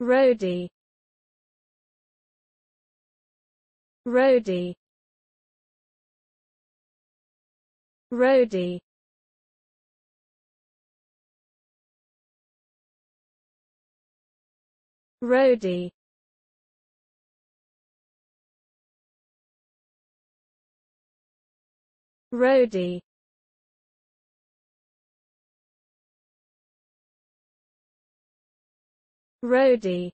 roadie roadie roadie roadie roadie roadie